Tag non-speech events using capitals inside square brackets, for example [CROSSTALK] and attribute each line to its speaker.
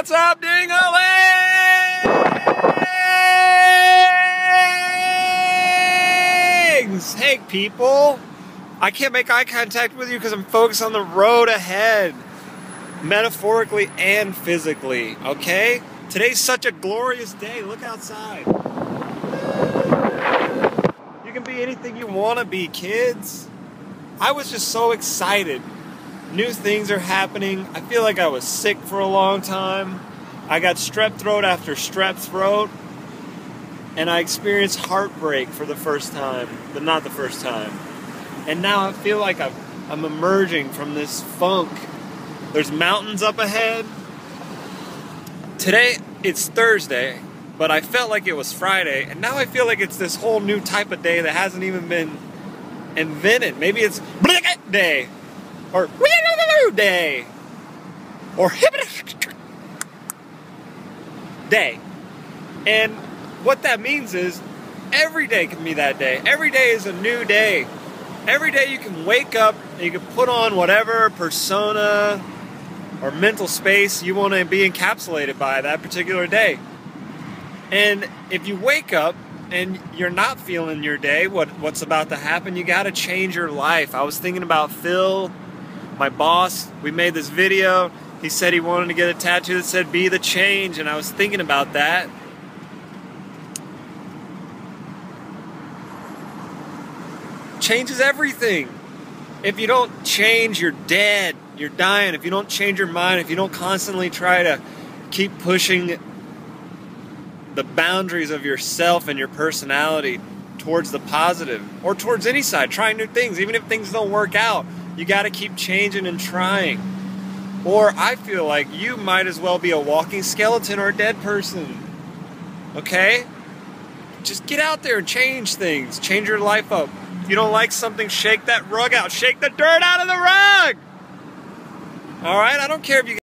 Speaker 1: What's up, dinglings? Hey, people. I can't make eye contact with you because I'm focused on the road ahead, metaphorically and physically, okay? Today's such a glorious day. Look outside. You can be anything you want to be, kids. I was just so excited. New things are happening. I feel like I was sick for a long time. I got strep throat after strep throat. And I experienced heartbreak for the first time, but not the first time. And now I feel like I'm, I'm emerging from this funk. There's mountains up ahead. Today, it's Thursday, but I felt like it was Friday, and now I feel like it's this whole new type of day that hasn't even been invented. Maybe it's [LAUGHS] day, or day, or day. And what that means is every day can be that day. Every day is a new day. Every day you can wake up and you can put on whatever persona or mental space you want to be encapsulated by that particular day. And if you wake up and you're not feeling your day, what what's about to happen, you got to change your life. I was thinking about Phil, my boss. We made this video. He said he wanted to get a tattoo that said "Be the change," and I was thinking about that. Changes everything. If you don't change, you're dead. You're dying. If you don't change your mind, if you don't constantly try to keep pushing the boundaries of yourself and your personality towards the positive or towards any side, trying new things, even if things don't work out, you got to keep changing and trying. Or I feel like you might as well be a walking skeleton or a dead person. Okay? Just get out there and change things. Change your life up. If you don't like something, shake that rug out. Shake the dirt out of the rug! Alright? I don't care if you